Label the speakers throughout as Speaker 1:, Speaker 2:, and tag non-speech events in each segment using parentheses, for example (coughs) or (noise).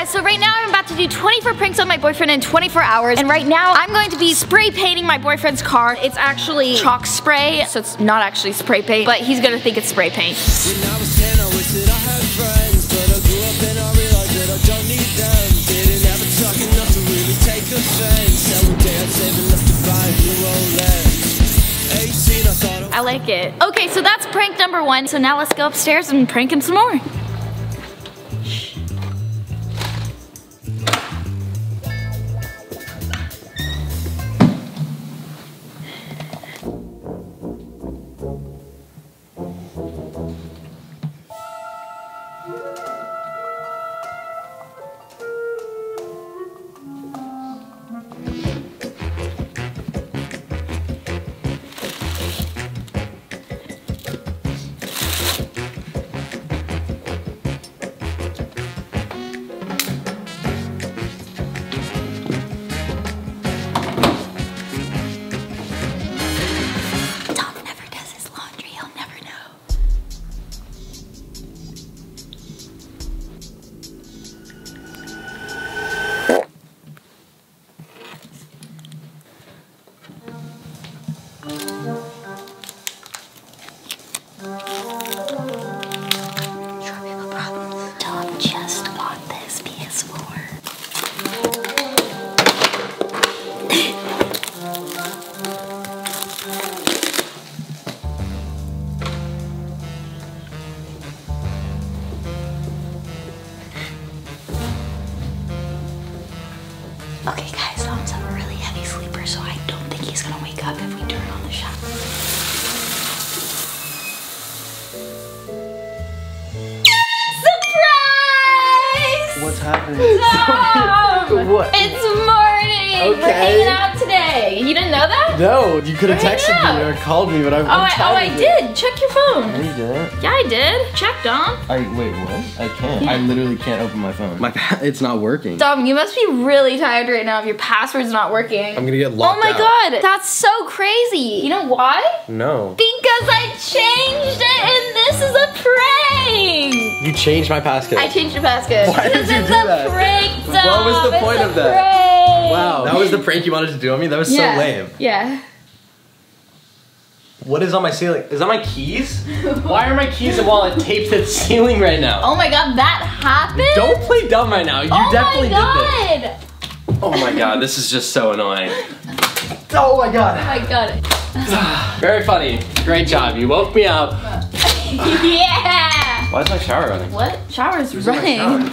Speaker 1: guys, so right now I'm about to do 24 pranks on my boyfriend in 24 hours. And right now I'm going to be spray painting my boyfriend's car. It's actually chalk spray, so it's not actually spray paint, but he's gonna think it's spray paint.
Speaker 2: When I was 10, I wish that I had friends But I grew up and I realized that I don't need them Didn't have a truck enough to really take offense And one day I'd save enough to buy a new Rolex 18, I thought I
Speaker 1: I like it. Okay, so that's prank number one. So now let's go upstairs and prank him some more. Dom Okay, guys, Dom's a really heavy sleeper, so I don't think he's gonna wake up if we turn on the shower. Surprise!
Speaker 3: What's happening?
Speaker 1: Tom! (laughs)
Speaker 3: What?
Speaker 1: It's morning! We're
Speaker 3: Okay.
Speaker 1: hanging out today. You didn't know that?
Speaker 3: No, you could have texted me or called me, but I.
Speaker 1: Oh, I, oh, I did. Check your
Speaker 3: No,
Speaker 1: phone.
Speaker 3: you didn't.
Speaker 1: Yeah, I did. Check, Dom.
Speaker 3: I wait. What? I can't.
Speaker 1: Yeah.
Speaker 3: I literally can't open my phone. My it's not working.
Speaker 1: Dom, you must be really tired right now if your password's not working.
Speaker 3: I'm gonna get
Speaker 1: lost.
Speaker 3: Oh
Speaker 1: my
Speaker 3: out.
Speaker 1: god, that's so crazy. You know why?
Speaker 3: No.
Speaker 1: Because I changed it and this is a prank.
Speaker 3: You changed my passcode.
Speaker 1: I changed your passcode.
Speaker 3: Why did
Speaker 1: Because
Speaker 3: you
Speaker 1: it's
Speaker 3: do
Speaker 1: a
Speaker 3: that?
Speaker 1: prank,
Speaker 3: What was the
Speaker 1: It's
Speaker 3: point
Speaker 1: a
Speaker 3: of that?
Speaker 1: Prank.
Speaker 3: That was the prank you wanted to do on me. That was
Speaker 1: yeah.
Speaker 3: so lame.
Speaker 1: Yeah.
Speaker 3: What is on my ceiling? Is that my keys? (laughs) Why are my keys and wallet taped to the ceiling right now?
Speaker 1: Oh my god, that happened?
Speaker 3: Don't play dumb right now. You
Speaker 1: oh
Speaker 3: definitely
Speaker 1: my
Speaker 3: did this. Oh my god, this is just so annoying. (laughs) Oh my
Speaker 1: Oh
Speaker 3: god.
Speaker 1: my god. (sighs)
Speaker 3: Very funny. Great (laughs) job. You woke me up.
Speaker 1: yeah.
Speaker 3: Why is my shower running?
Speaker 1: What? Shower's running.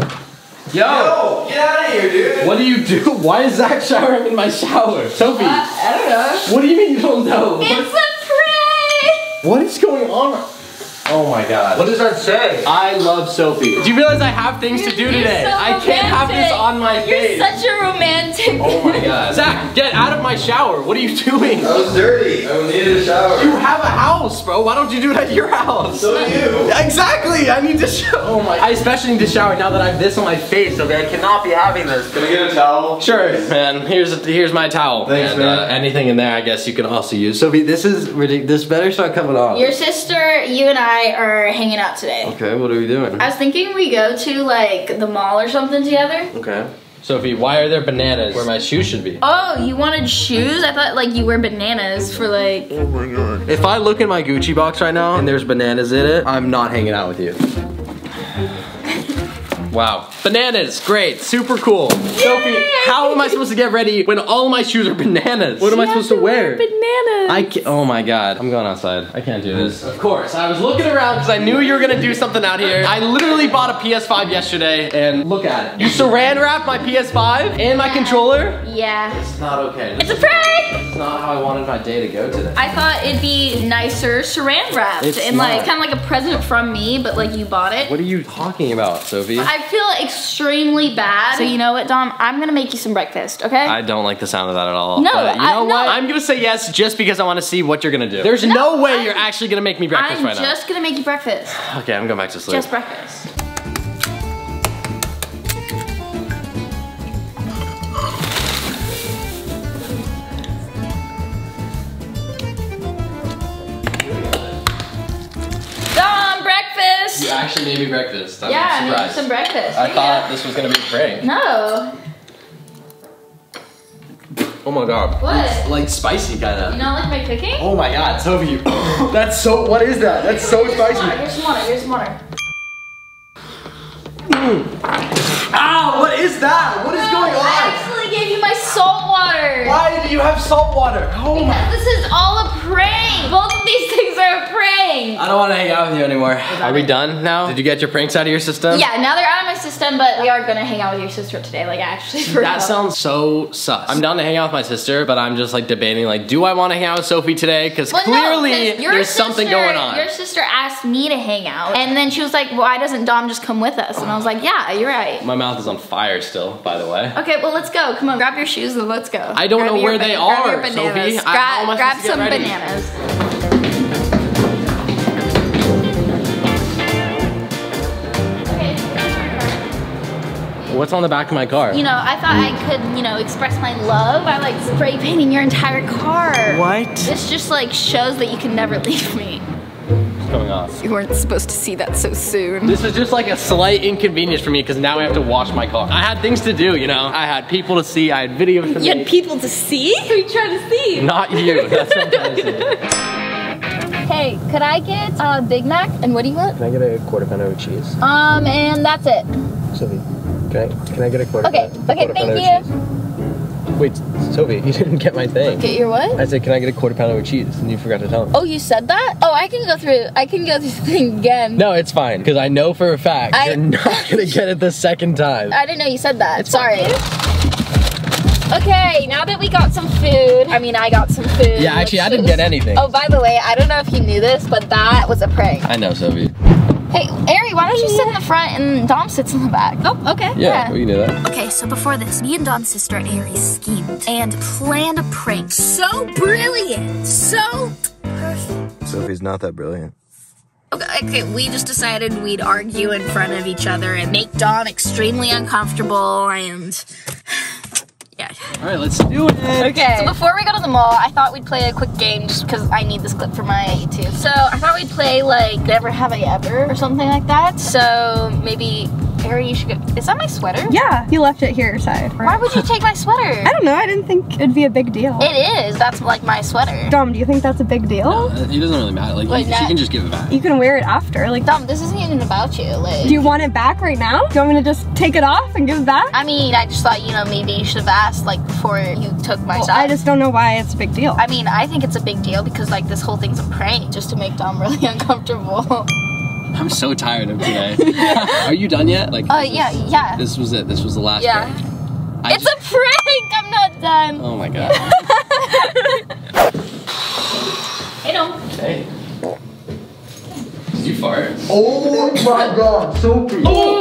Speaker 3: Yo!
Speaker 4: Get out of here, dude.
Speaker 3: What do you do? (laughs) Why is Zach showering in my shower? Sofie, uh,
Speaker 4: I don't know.
Speaker 3: what do you mean you don't know?
Speaker 1: It's a prank.
Speaker 3: what is going on? Oh my god.
Speaker 4: What does that say?
Speaker 3: I love Sofie. Do you realize I have things to do today?
Speaker 1: so
Speaker 3: I can't have this on my
Speaker 1: You're
Speaker 3: face.
Speaker 1: such a romantic.
Speaker 3: oh my god. Zach, get out of my shower. What are you doing?
Speaker 4: I was dirty. I needed a shower.
Speaker 3: You have a house, bro. Why don't you do it at your house?
Speaker 4: So do you.
Speaker 3: Exactly. I need to shower. Oh my. I especially need to shower now that I have this on my face. Okay, I cannot be having this.
Speaker 4: Can I get a towel?
Speaker 3: Sure, man. Here's here's my towel.
Speaker 4: Thanks,
Speaker 3: and,
Speaker 4: man.
Speaker 3: Uh, anything in there, I guess you can also use. Sofie, this is ridiculous. This better start coming off.
Speaker 1: Your sister, you and I are hanging out today.
Speaker 3: okay, what are we doing?
Speaker 1: I was thinking we go to like the mall or something together.
Speaker 3: Okay. Sofie, why are there bananas where my shoes should be?
Speaker 1: Oh, you wanted shoes? I thought like you wear bananas for like. Oh my god.
Speaker 3: If I look in my Gucci box right now and there's bananas in it, I'm not hanging out with you. Wow. Bananas, great, super cool. Sofie, how am I supposed to get ready when all my shoes are (laughs) bananas? What am I supposed to wear?
Speaker 1: Bananas.
Speaker 3: I can't, oh my god, I'm going outside. I can't do this. Of course, I was looking around because I knew you were gonna do something out here. I literally bought a PS5 yesterday and look at it. You saran wrapped my PS5 and my controller?
Speaker 1: Yeah.
Speaker 3: It's not okay.
Speaker 1: It's a prank.
Speaker 3: It's not how I wanted my day to go today.
Speaker 1: I thought it'd be nicer saran wrapped
Speaker 3: It's
Speaker 1: and like
Speaker 3: not.
Speaker 1: kind of like a present from me, but like you bought it.
Speaker 3: What are you talking about, Sofie?
Speaker 1: I feel extremely bad. So you know what, Dom? I'm gonna make you some breakfast, okay?
Speaker 3: I don't like the sound of that at all.
Speaker 1: No,
Speaker 3: but you
Speaker 1: I-
Speaker 3: know
Speaker 1: no.
Speaker 3: what? I'm gonna say yes just because I want to see what you're gonna do. There's no,
Speaker 1: No,
Speaker 3: way
Speaker 1: I'm-
Speaker 3: you're actually gonna make me breakfast
Speaker 1: I'm
Speaker 3: right now.
Speaker 1: I'm just gonna make you breakfast.
Speaker 3: Okay, I'm going back to sleep.
Speaker 1: Just breakfast.
Speaker 3: Actually actually made me breakfast. I'm
Speaker 1: yeah, I made you some breakfast.
Speaker 3: I
Speaker 1: Here you
Speaker 3: thought this was gonna be a prank.
Speaker 1: No.
Speaker 3: Oh my god.
Speaker 1: What?
Speaker 3: It's like spicy kind
Speaker 1: You
Speaker 3: of.
Speaker 1: don't like my cooking?
Speaker 3: Oh my god, Sofie. (coughs) That's so. What is that? That's so
Speaker 1: Here's some water. Here's some water. Here's some water.
Speaker 3: Ah, what is that? What is going on?
Speaker 1: I actually gave you my salt water.
Speaker 3: Why do you have salt water? Oh my.
Speaker 1: Because this is all a prank. Both of these things are.
Speaker 3: I don't want to hang out with you anymore. Are we done now? Did you get your pranks out of your system?
Speaker 1: Yeah, now they're out of my system, but we are gonna hang out with your sister today. Like actually, for
Speaker 3: That
Speaker 1: real.
Speaker 3: sounds so sus. I'm down to hang out with my sister, but I'm just like debating like, do I want to hang out with Sofie today? Because
Speaker 1: Well, no,
Speaker 3: clearly
Speaker 1: 'cause your
Speaker 3: there's something going on.
Speaker 1: Your sister asked me to hang out, and then she was like, "Why doesn't Dom just come with us?" And I was like, "Yeah, you're right."
Speaker 3: My mouth is on fire still, by the way.
Speaker 1: Okay, well let's go. Come on, grab your shoes and let's go.
Speaker 3: I don't
Speaker 1: Grab
Speaker 3: know where they
Speaker 1: ba- grab
Speaker 3: are. Sofie. I- I
Speaker 1: Grab, grab some
Speaker 3: ready?
Speaker 1: bananas.
Speaker 3: What's on the back of my car?
Speaker 1: You know, I thought I could, you know, express my love by like spray painting your entire car.
Speaker 3: What?
Speaker 1: This just like shows that you can never (laughs) leave me.
Speaker 3: What's going on?
Speaker 1: You weren't supposed to see that so soon.
Speaker 3: This is just like a slight inconvenience for me because now I have to wash my car. I had things to do, you know. I had people to see. I had videos to
Speaker 1: You had people to see? Who are you trying to see?
Speaker 3: Not you. (laughs) That's what I'm trying to.
Speaker 1: Hey, could I get a Big Mac? And what do you want?
Speaker 3: Can I get a quarter pounder with cheese?
Speaker 1: Um, and that's it.
Speaker 3: Sofie, can I can I get a quarter?
Speaker 1: Okay,
Speaker 3: pounder-
Speaker 1: okay,
Speaker 3: quarter
Speaker 1: thank
Speaker 3: pounder
Speaker 1: you.
Speaker 3: cheese? Wait, Sofie, (laughs) you didn't get my thing.
Speaker 1: Get your what?
Speaker 3: I said, can I get a quarter pounder of cheese? And you forgot to tell me.
Speaker 1: Oh, you said that? Oh, I can go through. I can go through (laughs) the thing again.
Speaker 3: No, it's fine because I know for a fact
Speaker 1: I-
Speaker 3: you're not (laughs) gonna get it the second time.
Speaker 1: I didn't know you said that. Sorry. Okay, now that we got some food, I mean, I got some food.
Speaker 3: yeah, actually, I didn't
Speaker 1: was-
Speaker 3: get anything.
Speaker 1: Oh, by the way, I don't know if you knew this, but that was a prank.
Speaker 3: I know, Sofie.
Speaker 1: Hey, Ari, why don't you sit in the front and Dom sits in the back? Oh, okay.
Speaker 3: Yeah, we knew that.
Speaker 5: Okay, so before this, me and Dom's sister Aries schemed and planned a prank so brilliant, so perfect.
Speaker 4: Sofie's not that brilliant.
Speaker 5: Okay, okay, we just decided we'd argue in front of each other and make Dom extremely uncomfortable and.
Speaker 3: All right, let's do it.
Speaker 1: Okay. So before we go to the mall, I thought we'd play a quick game just because I need this clip for my YouTube. So I thought we'd play like Never Have I Ever or something like that. So maybe, Ari, you should go. Is that my sweater?
Speaker 6: Yeah, you left it here side.
Speaker 1: Why would you take my sweater?
Speaker 6: I don't know. I didn't think it'd be a big deal.
Speaker 1: It is. That's like my sweater.
Speaker 6: Dom, do you think that's a big deal?
Speaker 3: It doesn't really matter. Like,
Speaker 1: Wait,
Speaker 3: she can just give it back.
Speaker 6: You can wear it after. Like,
Speaker 1: Dom, this isn't even about you. Like,
Speaker 6: do you want it back right now? Do you want me to just take it off and give it back?
Speaker 1: I mean, I just thought, you know, maybe you should have asked like before you took my
Speaker 6: Well,
Speaker 1: stuff.
Speaker 6: I just don't know why it's a big deal.
Speaker 1: I mean, I think it's a big deal because like this whole thing's a prank just to make Dom really (laughs) uncomfortable. (laughs)
Speaker 3: I'm so tired of today. (laughs) Are you done yet? Like,
Speaker 1: Oh yeah, yeah.
Speaker 3: this was it. This was the last
Speaker 1: Yeah.
Speaker 3: prank. I
Speaker 1: It's
Speaker 3: just-
Speaker 1: a prank. I'm not done.
Speaker 3: Oh my god. (laughs)
Speaker 1: Hey, Dom.
Speaker 3: hey. Did you fart?
Speaker 4: Oh my god, Sophie!
Speaker 1: Oh! oh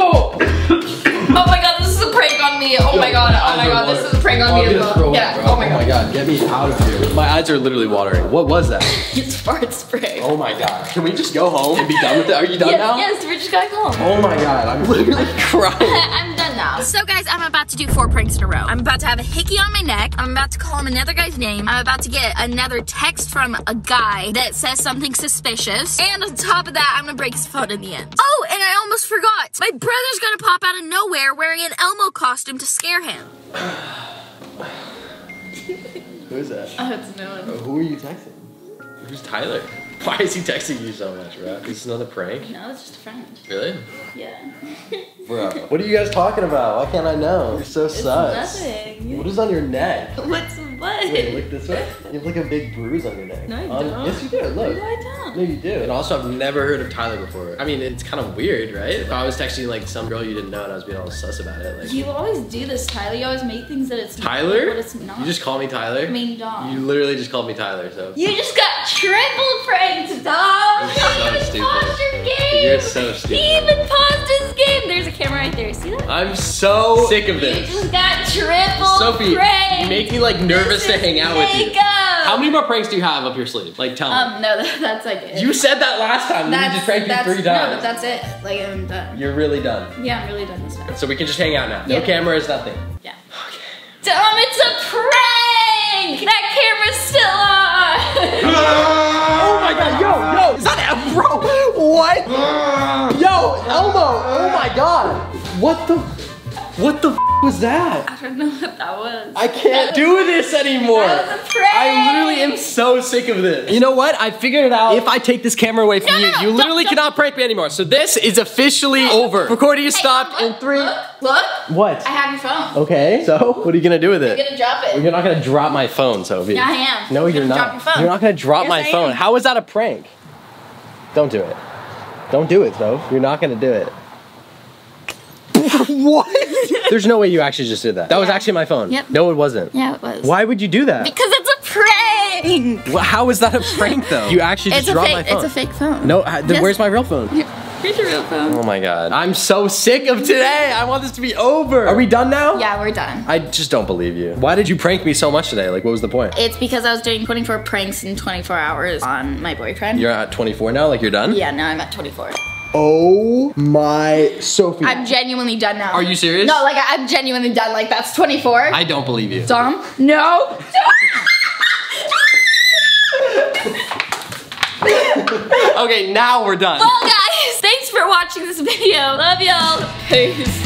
Speaker 1: on me. Oh my god, oh my god, this is a prank on oh, me as well. Yeah, oh, oh my god.
Speaker 3: my god, get me out of here. My eyes are literally watering. What was that?
Speaker 1: It's fart spray.
Speaker 3: Oh my god. Can we just go home and be done with it? Are you done
Speaker 1: yes,
Speaker 3: now?
Speaker 1: yes, we're just going home.
Speaker 3: Oh my god, I'm literally (laughs) crying. (laughs)
Speaker 1: I'm done now.
Speaker 5: So, guys, I'm about to do four pranks in a row. I'm about to have a hickey on my neck. I'm about to call him another guy's name. I'm about to get another text from a guy that says something suspicious. And on top of that, I'm gonna break his phone in the end. Oh, and I almost forgot. My brother's gonna pop out of nowhere wearing an Elmo costume to scare him. (sighs)
Speaker 3: Who is that?
Speaker 1: Oh, it's no one.
Speaker 3: Who are you texting? Who's Tyler? Why is he texting you so much, bro? Is this another prank?
Speaker 1: No, it's just a friend.
Speaker 3: Really?
Speaker 1: Yeah.
Speaker 3: Bro. (laughs) What are you guys talking about? Why can't I know? You're so sus.
Speaker 1: Nothing.
Speaker 3: What is on your neck?
Speaker 1: What's what?
Speaker 3: Wait, look this way. You have like a big bruise on your neck.
Speaker 1: No, I
Speaker 3: On- um,
Speaker 1: don't.
Speaker 3: Yes, you do. Look.
Speaker 1: I don't.
Speaker 3: No, you do. And also, I've never heard of Tyler before. I mean, it's kind of weird, right? If I was texting like some girl you didn't know and I was being all sus about it, like
Speaker 1: You always do this, Tyler. You always make things that it's
Speaker 3: Tyler.
Speaker 1: Not, but it's not.
Speaker 3: You just call me Tyler.
Speaker 1: I mean, Dom.
Speaker 3: You literally just called me Tyler. So
Speaker 1: You just got triple pranked, Dom.
Speaker 3: You're so
Speaker 1: even
Speaker 3: stupid.
Speaker 1: paused your game.
Speaker 3: You're so stupid.
Speaker 1: He even paused his game. There's a camera right there. See that?
Speaker 3: I'm so sick of this.
Speaker 1: You
Speaker 3: this.
Speaker 1: just got triple
Speaker 3: Sofie,
Speaker 1: pranked.
Speaker 3: you make me like nervous
Speaker 1: This
Speaker 3: to hang
Speaker 1: is
Speaker 3: out with you.
Speaker 1: makeup.
Speaker 3: How many more pranks do you have up your sleeve? Like, tell me.
Speaker 1: Um, no, that, (laughs) that's like it.
Speaker 3: you said that last time.
Speaker 1: that's,
Speaker 3: you just pranked me
Speaker 1: that's,
Speaker 3: three
Speaker 1: No, but that's it. Like I'm done.
Speaker 3: You're really done.
Speaker 1: Yeah, I'm really done this time.
Speaker 3: So we can just hang out now. No
Speaker 1: Yeah.
Speaker 3: cameras, nothing.
Speaker 1: Yeah. Dom, it's a prank. That camera's still on. (laughs)
Speaker 3: Oh my god, yo, yo, is that bro? (laughs) What? Yo, Elmo! Oh my god! What the? What the f- was that?
Speaker 1: I don't know what that was.
Speaker 3: I can't do this anymore.
Speaker 1: That was a prank.
Speaker 3: I literally am so sick of this. You know what? I figured it out. If I take this camera away from
Speaker 1: No,
Speaker 3: you,
Speaker 1: no, no,
Speaker 3: you
Speaker 1: don't-
Speaker 3: literally
Speaker 1: don't.
Speaker 3: cannot prank me anymore. So this is officially over. Recording is
Speaker 1: Hey,
Speaker 3: stopped
Speaker 1: look,
Speaker 3: in three.
Speaker 1: Look, look.
Speaker 3: What?
Speaker 1: I have your phone.
Speaker 3: Okay. So what are you gonna do with
Speaker 1: I'm
Speaker 3: it?
Speaker 1: gonna drop it.
Speaker 3: You're not gonna drop my phone, Sofie.
Speaker 1: Yeah, I am.
Speaker 3: No,
Speaker 1: I'm
Speaker 3: you're not.
Speaker 1: drop your phone.
Speaker 3: You're not gonna drop
Speaker 1: Yes,
Speaker 3: my
Speaker 1: I
Speaker 3: phone.
Speaker 1: am.
Speaker 3: How is that a prank? Don't do it. Don't do it, though. You're not gonna do it. What? (laughs) There's no way you actually just did that. That was actually my phone.
Speaker 1: Yep.
Speaker 3: No, it wasn't.
Speaker 1: Yeah, it was.
Speaker 3: Why would you do that?
Speaker 1: Because it's a prank.
Speaker 3: Wha- How is that a (laughs) prank, though? You actually just
Speaker 1: It's a
Speaker 3: dropped
Speaker 1: fake.
Speaker 3: my phone.
Speaker 1: It's a fake phone.
Speaker 3: No, uh, then
Speaker 1: Yes.
Speaker 3: where's my real phone?
Speaker 1: Here's your real phone.
Speaker 3: Oh my god. I'm so sick of today. I want this to be over. Are we done now?
Speaker 1: Yeah, we're done.
Speaker 3: I just don't believe you. Why did you prank me so much today? Like, what was the point?
Speaker 1: It's because I was doing 24 pranks in 24 hours on my boyfriend.
Speaker 3: You're at 24 now? Like, you're done?
Speaker 1: yeah, now I'm at 24.
Speaker 3: Oh my Sofie.
Speaker 1: I'm genuinely done now.
Speaker 3: Are you serious?
Speaker 1: No, like I- I'm genuinely done. Like that's 24.
Speaker 3: I don't believe you.
Speaker 1: Dom? No.
Speaker 3: Okay, now we're done.
Speaker 1: well, guys, thanks for watching this video. Love y'all. Peace.